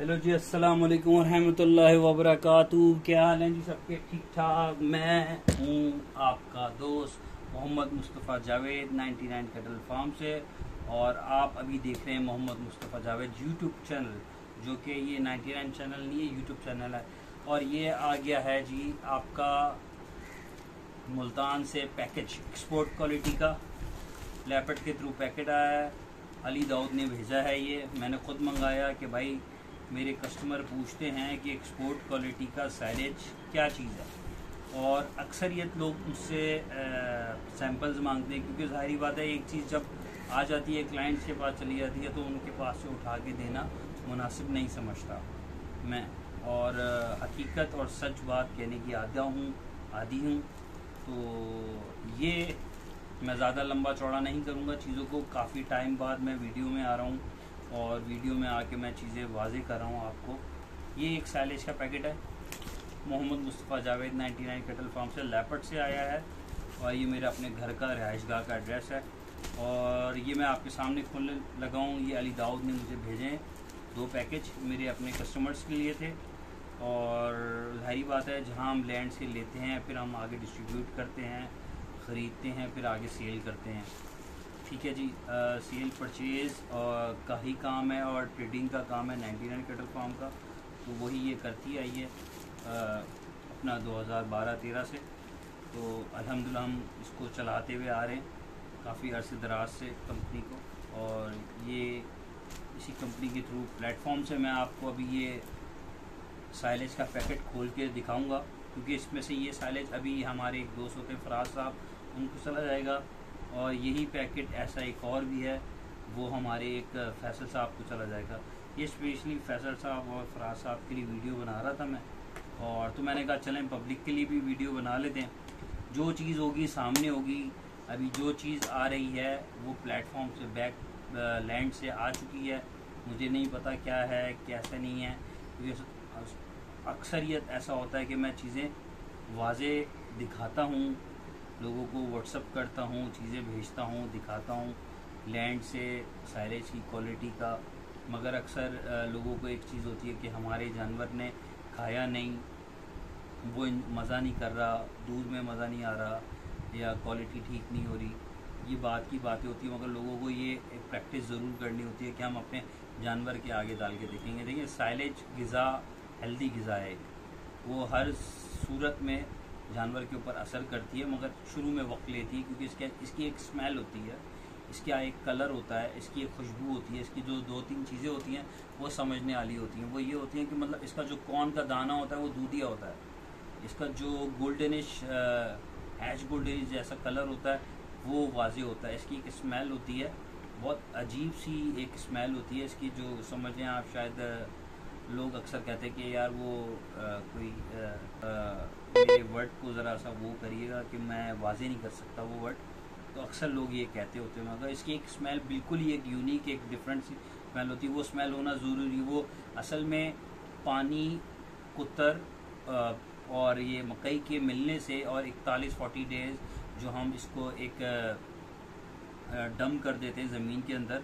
Hello जी अस्सलाम वालेकुम रहमतुल्लाहि व बरकातहू क्या हाल है जी सबके? ठीक ठाक मैं हूँ आपका दोस्त मोहम्मद मुस्तफ़ा जावेद 99 कटल फार्म से। और आप अभी देख रहे हैं मोहम्मद मुस्तफ़ा जावेद यूट्यूब चैनल, जो कि ये 99 चैनल नहीं है, यूट्यूब चैनल है। और ये आ गया है जी आपका मुल्तान से पैकेज एक्सपोर्ट क्वालिटी का। लैपट के थ्रू पैकेट आया है। अली दाऊद ने भेजा है ये। मैंने ख़ुद मंगाया कि भाई मेरे कस्टमर पूछते हैं कि एक्सपोर्ट क्वालिटी का साइलेज क्या चीज़ है। और अक्सरियत लोग मुझसे सैम्पल्स मांगते हैं क्योंकि ज़ाहरी बात है एक चीज़ जब आ जाती है क्लाइंट्स के पास चली जाती है तो उनके पास से उठा के देना मुनासिब नहीं समझता मैं। और हकीकत और सच बात कहने की आदा हूँ, आदि हूँ। तो ये मैं ज़्यादा लंबा चौड़ा नहीं करूँगा, चीज़ों को काफ़ी टाइम बाद मैं वीडियो में आ रहा हूँ। और वीडियो में आके मैं चीज़ें वाजे कर रहा हूँ आपको। ये एक सैलेज का पैकेट है। मोहम्मद मुस्तफ़ा जावेद 99 कटल फार्म से लैपट से आया है और ये मेरे अपने घर का रिहाइश गाह का एड्रेस है। और ये मैं आपके सामने खोलने लगा हूँ। ये अली दाऊद ने मुझे भेजे हैं दो पैकेज मेरे अपने कस्टमर्स के लिए थे। और ज़ाहिर बात है, जहाँ हम लैंड से लेते हैं, फिर हम आगे डिस्ट्रीब्यूट करते हैं, ख़रीदते हैं, फिर आगे सेल करते हैं। ठीक है जी सेल परचेज़ और का ही काम है और ट्रेडिंग का काम है 99 कटल फार्म का। तो वही ये करती आई है आ, अपना 2012-13 से। तो अल्हम्दुलिल्लाह हम इसको चलाते हुए आ रहे हैं काफ़ी अरसे दराज से कंपनी को। और ये इसी कंपनी के थ्रू प्लेटफॉर्म से मैं आपको अभी ये साइलेज का पैकेट खोल के दिखाऊँगा क्योंकि इसमें से ये साइलेज अभी हमारे एक दोस्त होते हैं फराज साहब उनको चला जाएगा। और यही पैकेट ऐसा एक और भी है, वो हमारे एक फैसल साहब को चला जाएगा। ये स्पेशली फैसल साहब और फराज साहब के लिए वीडियो बना रहा था मैं। और तो मैंने कहा, चलें पब्लिक के लिए भी वीडियो बना लेते हैं। जो चीज़ होगी, सामने होगी। अभी जो चीज़ आ रही है, वो प्लेटफॉर्म से बैक लैंड से आ चुकी है। मुझे नहीं पता क्या है, कैसे नहीं है। क्योंकि अक्सरियत ऐसा होता है कि मैं चीज़ें वाजे दिखाता हूँ लोगों को व्हाट्सअप करता हूँ, चीज़ें भेजता हूँ, दिखाता हूँ लैंड से साइलेज की क्वालिटी का। मगर अक्सर लोगों को एक चीज़ होती है कि हमारे जानवर ने खाया नहीं, वो मज़ा नहीं कर रहा दूध में मज़ा नहीं आ रहा, या क्वालिटी ठीक नहीं हो रही। ये बात की बातें होती है, मगर लोगों को ये प्रैक्टिस ज़रूर करनी होती है कि हम अपने जानवर के आगे डाल के देखेंगे। देखिए साइलेज गज़ा हेल्दी गज़ा है। वो हर सूरत में जानवर के ऊपर असर करती है मगर शुरू में वक्त लेती है क्योंकि इसके इसकी एक स्मेल होती है इसका एक कलर होता है इसकी एक खुशबू होती है इसकी जो दो तीन चीज़ें होती हैं वो समझने वाली होती हैं। वो ये होती हैं कि मतलब इसका जो कौन का दाना होता है वो दूधिया होता है। इसका जो गोल्डनिश हैच गोल्डनिश जैसा कलर होता है वो वाजे होता है। इसकी एक स्मेल होती है बहुत अजीब सी एक स्मेल होती है। इसकी जो समझ समझें आप शायद लोग अक्सर कहते हैं कि यार वो आ, कोई आ, आ, मेरे वर्ड को ज़रा सा वो करिएगा कि मैं वाजे नहीं कर सकता वो वर्ड तो अक्सर लोग ये कहते होते हैं, मगर इसकी एक स्मेल बिल्कुल ही एक यूनिक एक डिफरेंट सी स्मेल होती है। वो स्मेल होना ज़रूरी, वो असल में पानी, कुतर और ये मकई के मिलने से और इकतालीस, फोर्टी डेज़ जो हम इसको एक डम कर देते हैं ज़मीन के अंदर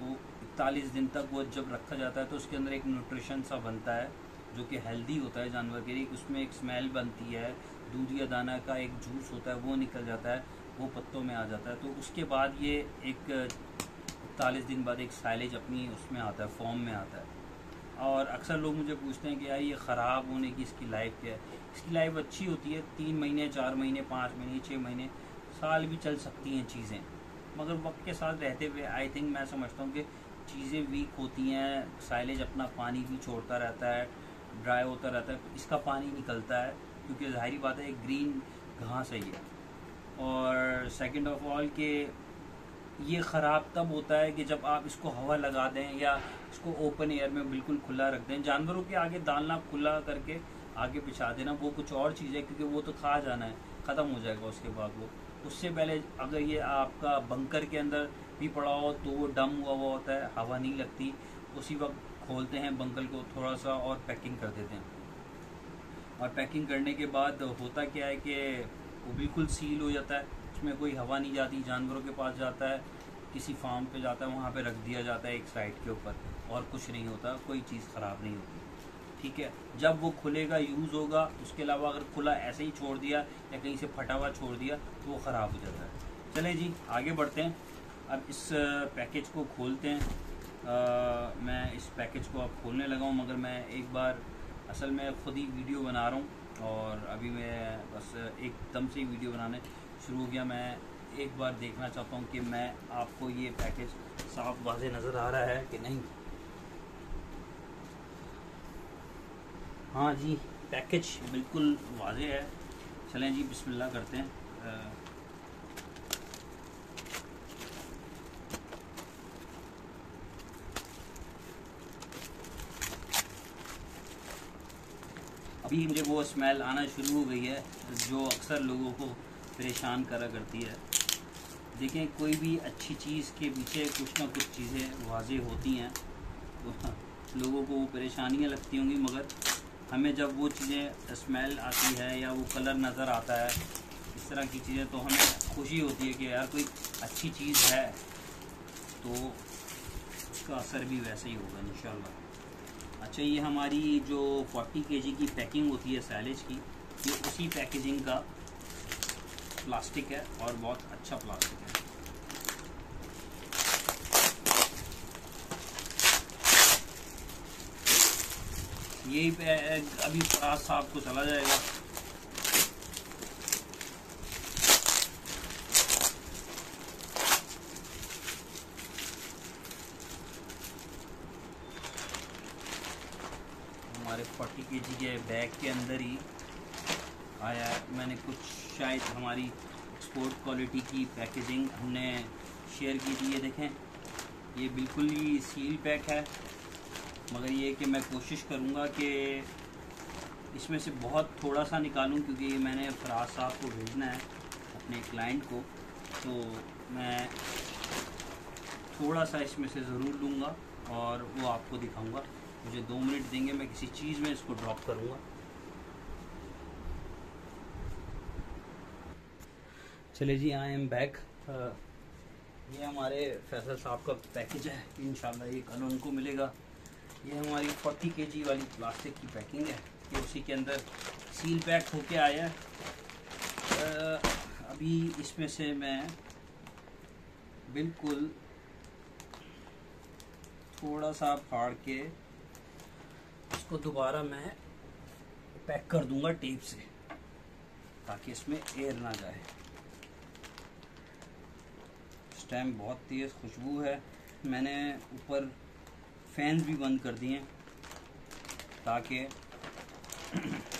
वो इकतालीस दिन तक वो जब रखा जाता है तो उसके अंदर एक न्यूट्रिशन सा बनता है। जो कि हेल्दी होता है जानवर के लिए, उसमें एक स्मेल बनती है, दूध या दाना का एक जूस होता है, वो निकल जाता है, वो पत्तों में आ जाता है। तो उसके बाद ये एक इकतालीस दिन बाद एक साइलेज अपनी उसमें आता है फॉर्म में आता है। और अक्सर लोग मुझे पूछते हैं कि यार ये ख़राब होने की इसकी लाइफ क्या है? इसकी लाइफ अच्छी होती है, तीन महीने, चार महीने, पाँच महीने छः महीने, साल भी चल सकती हैं चीज़ें। मगर वक्त के साथ रहते हुए आई थिंक मैं समझता हूँ कि चीज़ें वीक होती हैं साइलेज अपना पानी भी छोड़ता रहता है ड्राई होता रहता है, इसका पानी निकलता है, क्योंकि ज़ाहरी बात है ग्रीन घास है ये। और सेकंड ऑफ़ ऑल के ये ख़राब तब होता है कि जब आप इसको हवा लगा दें या इसको ओपन एयर में बिल्कुल खुला रख दें। जानवरों के आगे डालना खुला करके आगे पिछा देना, वो कुछ और चीज़ है, क्योंकि वो तो खा जाना है, ख़त्म हो जाएगा उसके बाद वो। उससे पहले अगर ये आपका बंकर के अंदर भी पड़ा हो तो वो डम हुआ हुआ होता है, हवा नहीं लगती। उसी वक्त खोलते हैं बंकल को थोड़ा सा और पैकिंग कर देते हैं। और पैकिंग करने के बाद होता क्या है कि वो बिल्कुल सील हो जाता है, उसमें कोई हवा नहीं जाती, जानवरों के पास जाता है, किसी फार्म पे जाता है, वहाँ पे रख दिया जाता है एक साइड के ऊपर, और कुछ नहीं होता, कोई चीज़ ख़राब नहीं होती। ठीक है, जब वो खुलेगा, यूज़ होगा, उसके अलावा अगर खुला ऐसे ही छोड़ दिया या कहीं से फटा हुआ छोड़ दिया तो वो ख़राब हो जाता है। चले जी, आगे बढ़ते हैं। अब इस पैकेज को खोलते हैं। मैं इस पैकेज को अब खोलने लगा हूँ, मगर मैं एक बार असल में ख़ुद ही वीडियो बना रहा हूँ और अभी मैं बस एकदम से ही वीडियो बनाने शुरू हो गया। मैं एक बार देखना चाहता हूँ कि मैं आपको ये पैकेज साफ़ वाजे नज़र आ रहा है कि नहीं। हाँ जी पैकेज बिल्कुल वाजे है। चलें जी, बिस्मिल्लाह करते हैं। अभी मुझे वो स्मेल आना शुरू हो गई है, जो अक्सर लोगों को परेशान करा करती है। देखें, कोई भी अच्छी चीज़ के पीछे कुछ ना कुछ चीज़ें वाजे होती हैं। तो लोगों को वो परेशानियाँ लगती होंगी, मगर हमें जब वो चीज़ें स्मेल आती है या वो कलर नज़र आता है, इस तरह की चीज़ें तो हमें खुशी होती है कि यार कोई अच्छी चीज़ है। तो उसका असर भी वैसे ही होगा इन अच्छा ये हमारी जो 40 के की पैकिंग होती है सैलेज की, ये उसी पैकेजिंग का प्लास्टिक है और बहुत अच्छा प्लास्टिक है। यही अभी फराज साहब को चला जाएगा हमारे के बैग के अंदर ही आया। मैंने कुछ शायद हमारी एक्सपोर्ट क्वालिटी की पैकेजिंग हमने शेयर की थी, ये देखें। ये बिल्कुल ही सील पैक है। मगर ये कि मैं कोशिश करूँगा कि इसमें से बहुत थोड़ा सा निकालूं, क्योंकि मैंने फराज साहब को भेजना है अपने क्लाइंट को। तो मैं थोड़ा सा इसमें से ज़रूर लूँगा और वो आपको दिखाऊँगा। मुझे दो मिनट देंगे, मैं किसी चीज़ में इसको ड्रॉप करूँगा। चले जी आई एम बैक ये हमारे फैसल साहब का पैकेज है। इन ये कल उनको मिलेगा। ये हमारी 40 के वाली प्लास्टिक की पैकिंग है। ये उसी के अंदर सील पैक होके आया है। अभी इसमें से मैं बिल्कुल थोड़ा सा फाड़ के इसको दोबारा मैं पैक कर दूँगा टेप से, ताकि इसमें एयर ना जाए। टाइम बहुत तेज़ खुशबू है। मैंने ऊपर फैंस भी बंद कर दिए, ताकि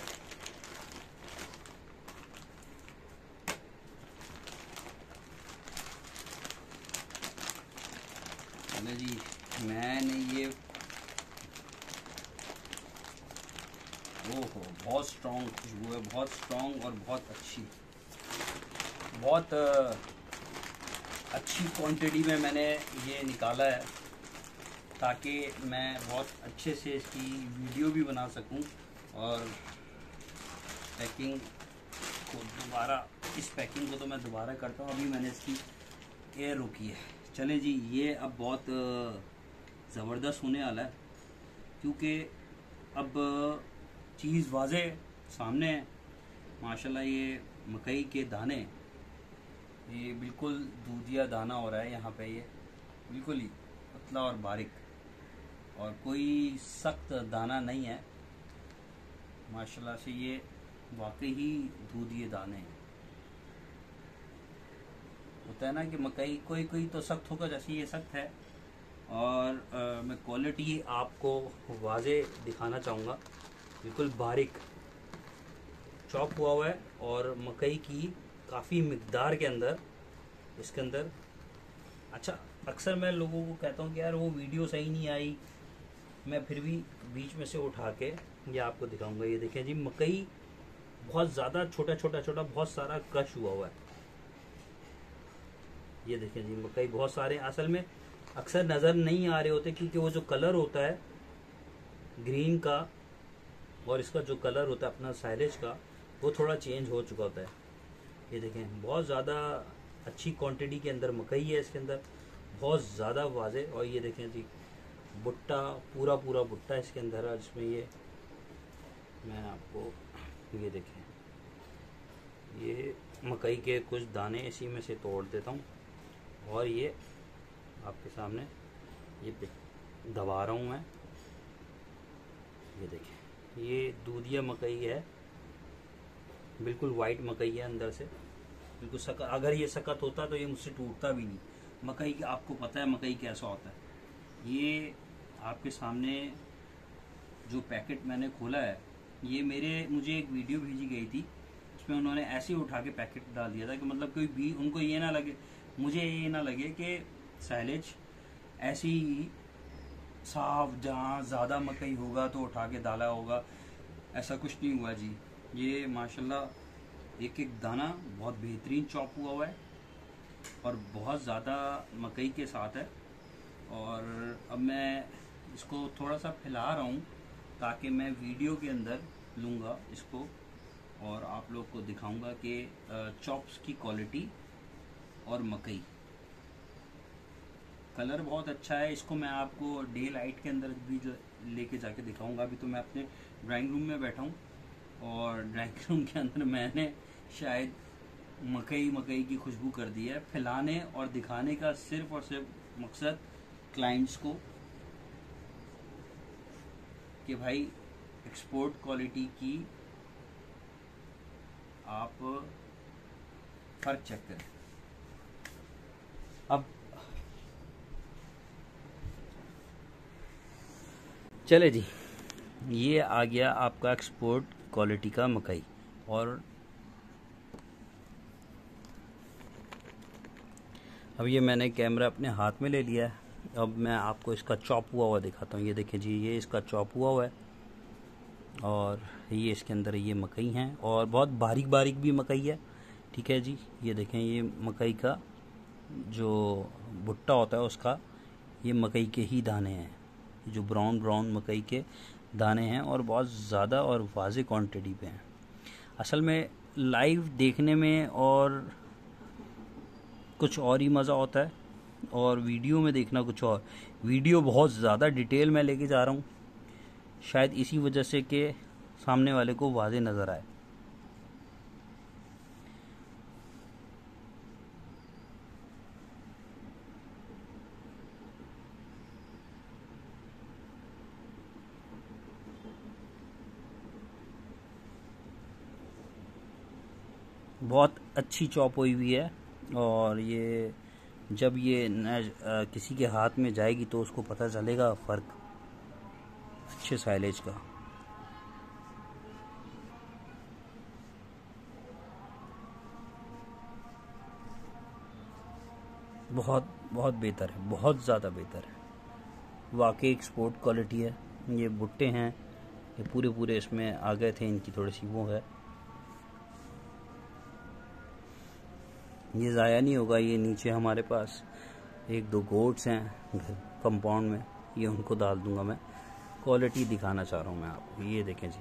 जी मैंने ये बहुत स्ट्रॉन्ग खुशबू है, बहुत स्ट्रॉन्ग और बहुत अच्छी। बहुत अच्छी क्वांटिटी में मैंने ये निकाला है, ताकि मैं बहुत अच्छे से इसकी वीडियो भी बना सकूँ और पैकिंग को दोबारा, इस पैकिंग को तो मैं दोबारा करता हूँ, अभी मैंने इसकी एयर रोकी है। चले जी, ये अब बहुत ज़बरदस्त होने वाला है, क्योंकि अब चीज़ वाजे सामने है। माशाल्लाह ये मकई के दाने ये बिल्कुल दूधिया दाना हो रहा है यहाँ पे ये बिल्कुल ही पतला और बारीक। और कोई सख्त दाना नहीं है। माशाल्लाह से ये वाकई ही दूधिए दाने हैं। होता है ना कि मकई कोई कोई तो सख्त होगा जैसे ये सख्त है। और आ, मैं क्वालिटी आपको वाजे दिखाना चाहूँगा। बिल्कुल बारीक चॉप हुआ हुआ है और मकई की काफ़ी मकदार के अंदर, इसके अंदर। अच्छा अक्सर मैं लोगों को कहता हूँ कि यार वो वीडियो सही नहीं आई। मैं फिर भी बीच में से उठा के ये आपको दिखाऊँगा। ये देखें जी, मकई बहुत ज़्यादा छोटा छोटा छोटा, बहुत सारा क्रश हुआ हुआ है। ये देखें जी, मकई बहुत सारे, असल में अक्सर नज़र नहीं आ रहे होते क्योंकि वो जो कलर होता है, ग्रीन का और इसका जो कलर होता है अपना साइलेज का, वो थोड़ा चेंज हो चुका होता है। ये देखें, बहुत ज़्यादा अच्छी क्वांटिटी के अंदर मकई है इसके अंदर, बहुत ज़्यादा वाजे, और ये देखें जी भुट्टा पूरा पूरा भुट्टा इसके अंदर है जिसमें ये, मैं आपको ये देखें, ये मकई के कुछ दाने इसी में से तोड़ देता हूँ, और ये आपके सामने ये दबा रहा हूँ मैं, ये देखें। ये दूधिया मकई है। बिल्कुल वाइट मकई है अंदर से। बिल्कुल सक, अगर ये सकत होता तो ये मुझसे टूटता भी नहीं। मकई आपको पता है मकई कैसा होता है। ये आपके सामने जो पैकेट मैंने खोला है, ये मेरे, मुझे एक वीडियो भेजी गई थी, उसमें उन्होंने ऐसे ही उठा के पैकेट डाल दिया था कि मतलब कोई भी, उनको ये ना लगे, मुझे ये ना लगे कि सैलेज ऐसी ही साफ़ जहाँ ज़्यादा मकई होगा तो उठा के डाला होगा। ऐसा कुछ नहीं हुआ जी। ये माशाल्लाह एक एक दाना बहुत बेहतरीन चॉप हुआ हुआ है और बहुत ज़्यादा मकई के साथ है। और अब मैं इसको थोड़ा सा फैला रहा हूँ ताकि मैं वीडियो के अंदर लूँगा इसको और आप लोग को दिखाऊँगा कि चॉप्स की क्वालिटी और मकई। कलर बहुत अच्छा है। इसको मैं आपको डे लाइट के अंदर भी लेके जाके दिखाऊँगा। अभी तो मैं अपने ड्राइंग रूम में बैठा हूँ और ड्राइंग रूम के अंदर मैंने शायद मकई मकई की खुशबू कर दी है। फैलाने और दिखाने का सिर्फ़ और सिर्फ़ मकसद क्लाइंट्स को कि भाई एक्सपोर्ट क्वालिटी की आप फ़र्क चेक करें। अब चले जी। ये आ गया आपका एक्सपोर्ट क्वालिटी का मकई। और अब ये मैंने कैमरा अपने हाथ में ले लिया है। अब मैं आपको इसका चॉप हुआ हुआ दिखाता हूँ। ये देखें जी, ये इसका चॉप हुआ हुआ है। और ये इसके अंदर ये मकई हैं। और बहुत बारीक बारीक भी मकई है। ठीक है जी, ये देखें ये मकई का जो भुट्टा होता है उसका, ये मकई के ही दाने हैं। जो ब्राउन ब्राउन मकई के दाने हैं और बहुत ज़्यादा और वाज क्वांटिटी पे हैं। असल में लाइव देखने में और कुछ और ही मज़ा होता है और वीडियो में देखना कुछ और। वीडियो बहुत ज़्यादा डिटेल में लेके जा रहा हूँ। शायद इसी वजह से कि सामने वाले को वाजे नज़र आए। बहुत अच्छी चॉप हुई हुई है और ये जब ये न, किसी के हाथ में जाएगी तो उसको पता चलेगा फ़र्क अच्छे साइलेज का। बहुत बहुत बेहतर है बहुत ज़्यादा बेहतर है। वाकई एक्सपोर्ट क्वालिटी है। ये भुट्टे हैं ये पूरे पूरे इसमें आ गए थे इनकी थोड़ी सी वो है। ये ज़ाया नहीं होगा, ये नीचे हमारे पास एक दो गोट्स हैं कंपाउंड में। ये उनको डाल दूँगा मैं। क्वालिटी दिखाना चाह रहा हूँ मैं आपको। ये देखें जी।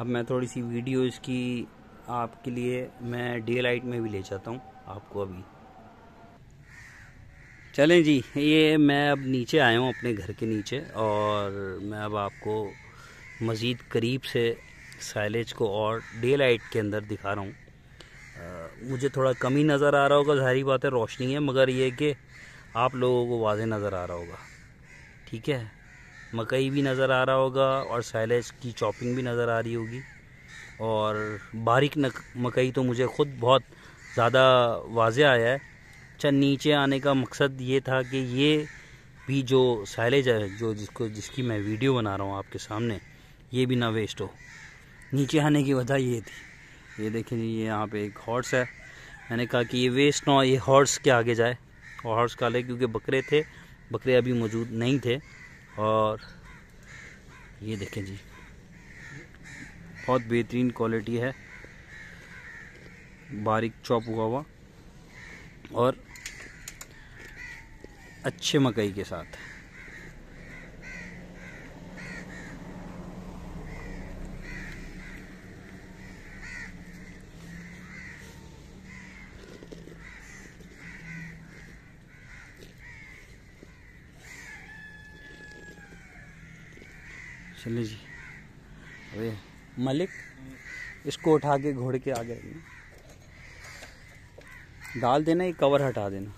अब मैं थोड़ी सी वीडियो इसकी आपके लिए मैं डे लाइट में भी ले जाता हूँ आपको अभी। चलें जी, ये मैं अब नीचे आया हूँ अपने घर के नीचे और मैं अब आपको मज़ीद करीब से साइलेज को और डे लाइट के अंदर दिखा रहा हूँ। मुझे थोड़ा कमी नज़र आ रहा होगा, ज़ाहिर बात है रोशनी है, मगर ये कि आप लोगों को वाजे नज़र आ रहा होगा। ठीक है? मकई भी नज़र आ रहा होगा और सैलेज की चॉपिंग भी नज़र आ रही होगी। और बारीक मकई तो मुझे ख़ुद बहुत ज़्यादा वाज आया है। अच्छा नीचे आने का मकसद ये था कि ये भी जो सैलेज है, जो जिसको, जिसकी मैं वीडियो बना रहा हूँ आपके सामने, ये भी ना वेस्ट हो। नीचे आने की वजह ये थी। ये देखें ये यहाँ पे एक हॉर्स है। मैंने कहा कि ये वेस्ट ना हो, ये हॉर्स के आगे जाए। और हॉर्स का ले क्योंकि बकरे थे, बकरे अभी मौजूद नहीं थे। और ये देखें जी, बहुत बेहतरीन क्वालिटी है। बारीक चॉप हुआ हुआ और अच्छे मकई के साथ। चलिए जी। अरे। मलिक इसको उठा के घोड़े के आगे डाल देना ये कवर हटा देना।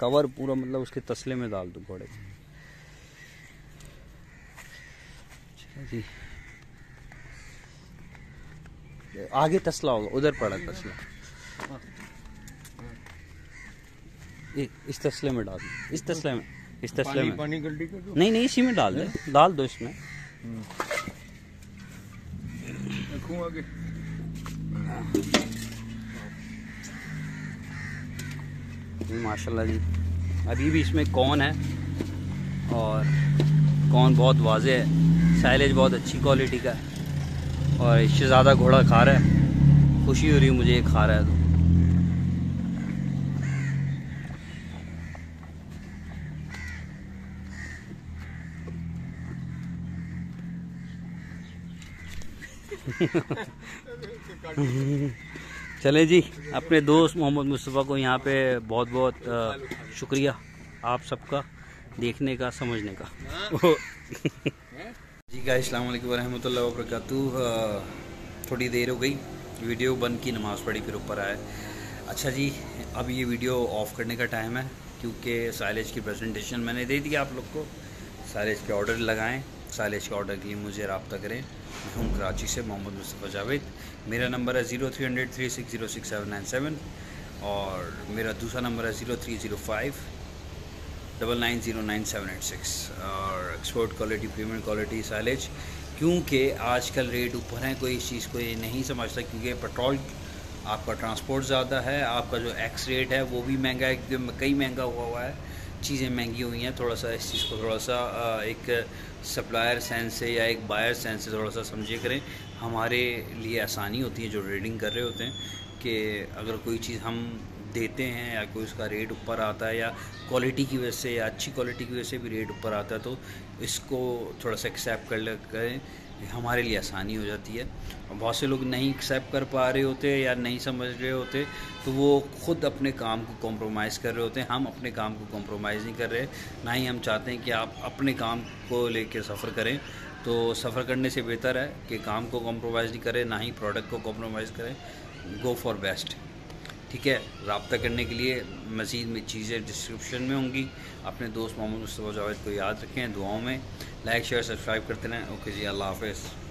कवर पूरा मतलब उसके तसले में डाल दो घोड़े जी। आगे तसला होगा उधर पड़ा तसला। इस तसले में डाल दो इस तसले में इस तसले में। पानी नहीं नहीं इसी में डाल दे डाल दो इसमें। रखूँ आगे। माशाल्लाह जी। अभी भी इसमें कौन है और कौन बहुत वाजे है। साइलेज बहुत अच्छी क्वालिटी का है और इससे ज़्यादा घोड़ा खा रहा है। खुशी हो रही है मुझे ये खा रहा है तो। चले जी, अपने दोस्त मोहम्मद मुस्तफ़ा को यहाँ पे बहुत बहुत शुक्रिया आप सबका देखने का, समझने का। जी का अस्सलाम वालेकुम रहमतुल्लाहि व थोड़ी देर हो गई, वीडियो बन की, नमाज़ पढ़ी, फिर ऊपर आए। अच्छा जी, अब ये वीडियो ऑफ़ करने का टाइम है, क्योंकि साइलेज की प्रेजेंटेशन मैंने दे दिया आप लोग को। साइलेज के ऑर्डर लगाएँ, साइलेज के ऑर्डर के लिए मुझे रबता करें। मैं हूँ, कराची से, मोहम्मद मुस्तफ़ा जावेद। मेरा नंबर है zero three hundred three six zero six seven nine seven और मेरा दूसरा नंबर है zero three zero five double nine zero nine seven eight six. और export quality premium quality silage क्योंकि आजकल रेट ऊपर हैं, कोई इस चीज़ को ये नहीं समझता, क्योंकि पेट्रोल आपका ट्रांसपोर्ट ज़्यादा है, आपका जो एक्स रेट है, वो भी महँगा है, कई महँगा हुआ हुआ है। चीज़ें महँगी हुई हैं थोड़ा सा इस चीज़ को थोड़ा सा एक सप्लायर सेंस से या एक बायर सेंस से थोड़ा सा समझे करें। हमारे लिए आसानी होती है जो ट्रेडिंग कर रहे होते हैं कि अगर कोई चीज़ हम देते हैं या कोई उसका रेट ऊपर आता है या क्वालिटी की वजह से या अच्छी क्वालिटी की वजह से भी रेट ऊपर आता है तो इसको थोड़ा सा एक्सेप्ट कर करें। हमारे लिए आसानी हो जाती है। और बहुत से लोग नहीं एक्सेप्ट कर पा रहे होते या नहीं समझ रहे होते तो वो खुद अपने काम को कॉम्प्रोमाइज़ कर रहे होते हैं। हम अपने काम को कॉम्प्रोमाइज़ नहीं कर रहे ना ही हम चाहते हैं कि आप अपने काम को लेके सफ़र करें। तो सफ़र करने से बेहतर है कि काम को कॉम्प्रोमाइज़ नहीं करें, ना ही प्रोडक्ट को कॉम्प्रोमाइज़ करें। गो फॉर बेस्ट ठीक है, रबता करने के लिए मज़ीद में चीज़ें डिस्क्रिप्शन में होंगी। अपने दोस्त मोहम्मद मुस्तफ़ा जावेद को याद रखें दुआओं में। लाइक शेयर सब्सक्राइब करते रहें। ओके जी, अल्लाह हाफ़िज़।